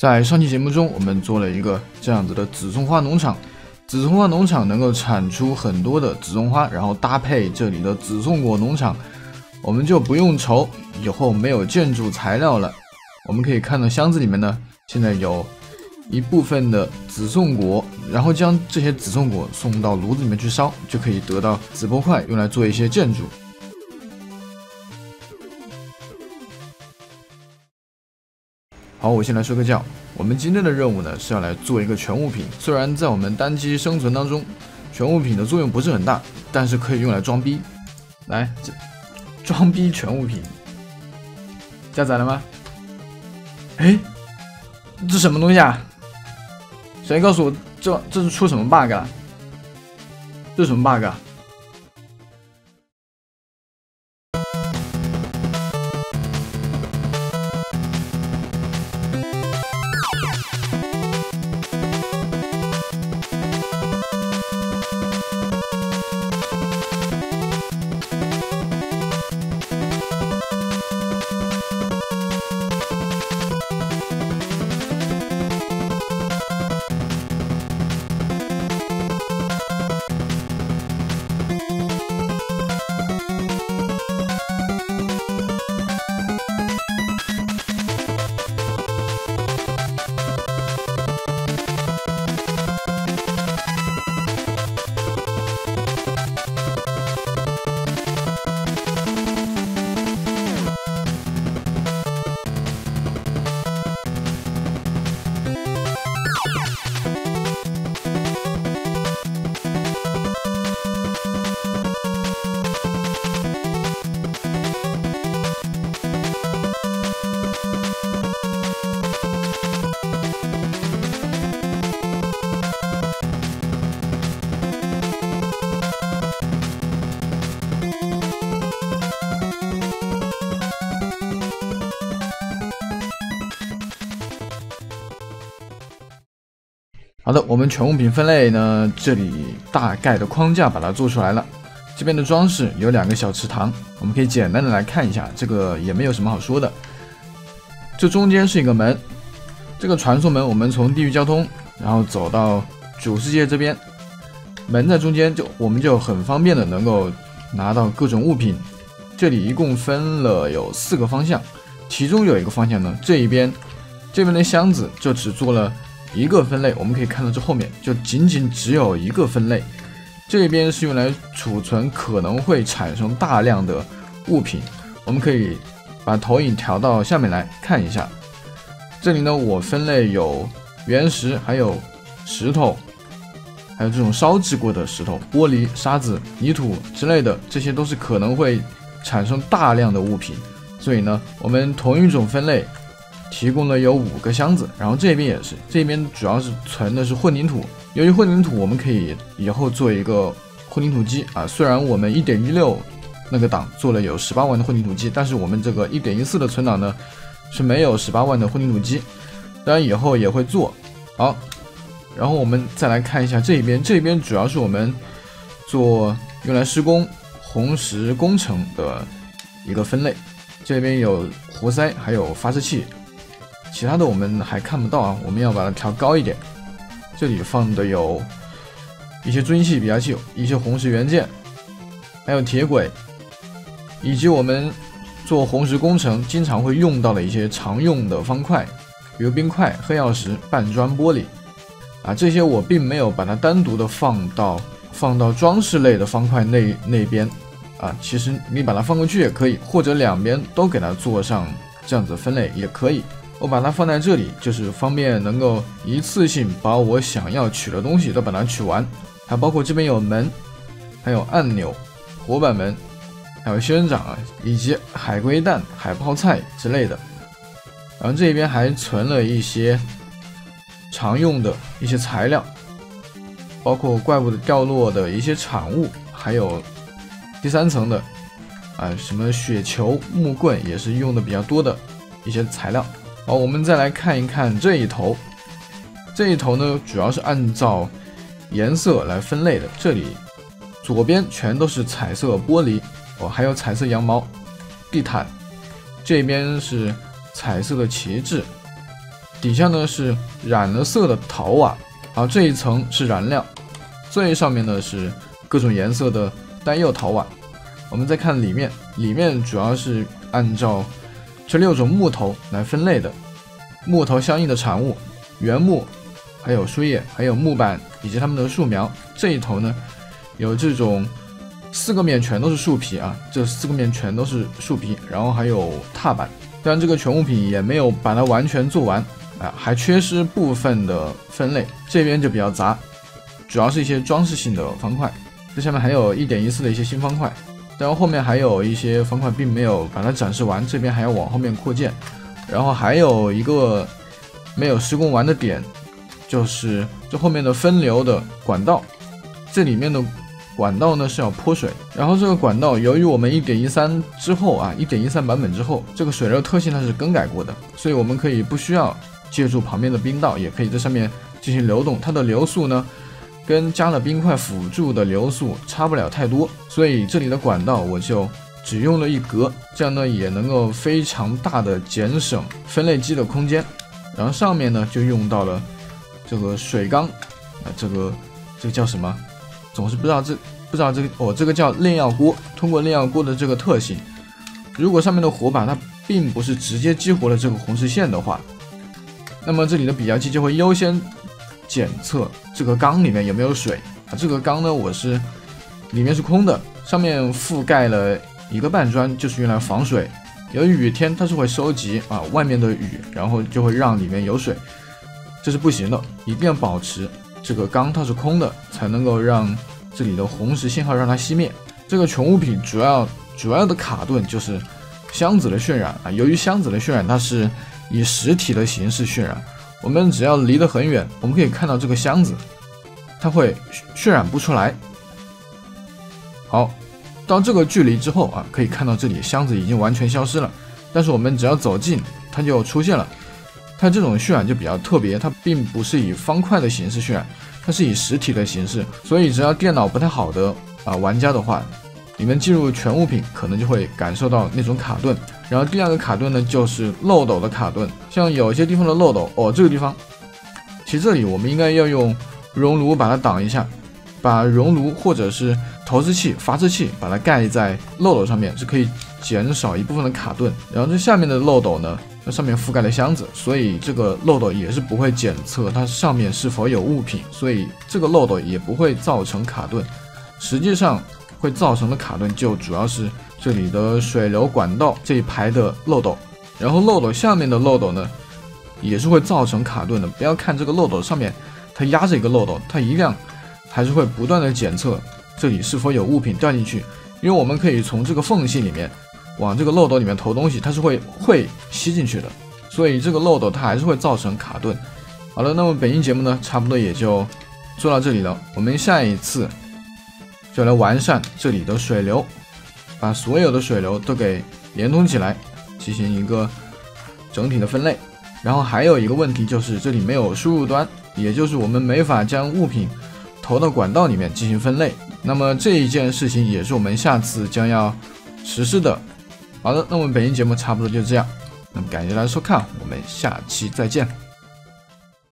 在上期节目中，我们做了一个这样子的紫松花农场。紫松花农场能够产出很多的紫松花，然后搭配这里的紫松果农场，我们就不用愁以后没有建筑材料了。我们可以看到箱子里面呢，现在有一部分的紫松果，然后将这些紫松果送到炉子里面去烧，就可以得到紫波块，用来做一些建筑。好，我先来说个教。我们今天的任务呢是要来做一个全物品。虽然在我们单机生存当中，全物品的作用不是很大，但是可以用来装逼。来，这装逼全物品加载了吗？哎，这什么东西啊？谁告诉我这这是出什么 bug 了？这是什么 bug？好的，我们全物品分类呢，这里大概的框架把它做出来了。这边的装饰有两个小池塘，我们可以简单的来看一下，这个也没有什么好说的。这中间是一个门，这个传送门，我们从地狱交通，然后走到主世界这边，门在中间，就我们就很方便的能够拿到各种物品。这里一共分了有四个方向，其中有一个方向呢，这一边这边的箱子就只做了。一个分类，我们可以看到这后面就仅仅只有一个分类，这边是用来储存可能会产生大量的物品。我们可以把投影调到下面来看一下，这里呢我分类有原石，还有石头，还有这种烧制过的石头、玻璃、沙子、泥土之类的，这些都是可能会产生大量的物品。所以呢，我们同一种分类。提供了有五个箱子，然后这边也是，这边主要是存的是混凝土。由于混凝土，我们可以以后做一个混凝土机啊。虽然我们一点一六那个档做了有十八万的混凝土机，但是我们这个一点一四的存档呢是没有十八万的混凝土机。当然以后也会做好。然后我们再来看一下这边，这边主要是我们做用来施工红石工程的一个分类。这边有活塞，还有发射器。其他的我们还看不到啊，我们要把它调高一点。这里放的有一些追气比亚器，一些红石元件，还有铁轨，以及我们做红石工程经常会用到的一些常用的方块，比如冰块、黑曜石、半砖、玻璃啊，这些我并没有把它单独的放到放到装饰类的方块那那边啊。其实你把它放过去也可以，或者两边都给它做上这样子分类也可以。我把它放在这里，就是方便能够一次性把我想要取的东西都把它取完。还包括这边有门，还有按钮、活板门，还有仙人掌啊，以及海龟蛋、海泡菜之类的。然后这边还存了一些常用的一些材料，包括怪物的掉落的一些产物，还有第三层的啊什么雪球、木棍也是用的比较多的一些材料。好，我们再来看一看这一头，这一头呢，主要是按照颜色来分类的。这里左边全都是彩色玻璃，哦，还有彩色羊毛地毯，这边是彩色的旗帜，底下呢是染了色的陶瓦，好，这一层是燃料，最上面呢是各种颜色的单釉陶瓦。我们再看里面，里面主要是按照这六种木头来分类的，木头相应的产物，原木，还有树叶，还有木板以及它们的树苗。这一头呢有这种四个面全都是树皮啊，这四个面全都是树皮，然后还有踏板。但这个全物品也没有把它完全做完啊，还缺失部分的分类，这边就比较杂，主要是一些装饰性的方块。这下面还有一点一四的一些新方块。然后后面还有一些方块并没有把它展示完，这边还要往后面扩建。然后还有一个没有施工完的点，就是这后面的分流的管道，这里面的管道呢是要泼水。然后这个管道由于我们一点一三之后啊，一点一三版本之后，这个水流特性它是更改过的，所以我们可以不需要借助旁边的冰道，也可以在上面进行流动。它的流速呢？跟加了冰块辅助的流速差不了太多，所以这里的管道我就只用了一格，这样呢也能够非常大的减省分类机的空间。然后上面呢就用到了这个水缸，啊这个这个叫什么？总是不知道这不知道这个哦，这个叫炼药锅。通过炼药锅的这个特性，如果上面的火把它并不是直接激活了这个红石线的话，那么这里的比较器就会优先。检测这个缸里面有没有水啊？这个缸呢，我是里面是空的，上面覆盖了一个半砖，就是用来防水。由于雨天它是会收集啊外面的雨，然后就会让里面有水，这是不行的，一定要保持这个缸它是空的，才能够让这里的红石信号让它熄灭。这个穷物品主要主要的卡顿就是箱子的渲染啊，由于箱子的渲染它是以实体的形式渲染。我们只要离得很远，我们可以看到这个箱子，它会渲染不出来。好，到这个距离之后啊，可以看到这里箱子已经完全消失了。但是我们只要走近，它就出现了。它这种渲染就比较特别，它并不是以方块的形式渲染，它是以实体的形式。所以只要电脑不太好的啊玩家的话，你们进入全物品可能就会感受到那种卡顿。然后第二个卡顿呢，就是漏斗的卡顿。像有些地方的漏斗，哦，这个地方，其实这里我们应该要用熔炉把它挡一下，把熔炉或者是投掷器、发射器把它盖在漏斗上面，是可以减少一部分的卡顿。然后这下面的漏斗呢，那上面覆盖了箱子，所以这个漏斗也是不会检测它上面是否有物品，所以这个漏斗也不会造成卡顿。实际上会造成的卡顿就主要是。这里的水流管道这一排的漏斗，然后漏斗下面的漏斗呢，也是会造成卡顿的。不要看这个漏斗上面，它压着一个漏斗，它一样还是会不断的检测这里是否有物品掉进去。因为我们可以从这个缝隙里面往这个漏斗里面投东西，它是会会吸进去的，所以这个漏斗它还是会造成卡顿。好了，那么本期节目呢，差不多也就做到这里了。我们下一次就来完善这里的水流。把所有的水流都给连通起来，进行一个整体的分类。然后还有一个问题就是这里没有输入端，也就是我们没法将物品投到管道里面进行分类。那么这一件事情也是我们下次将要实施的。好的，那我们本期节目差不多就这样。那么感谢大家收看，我们下期再见。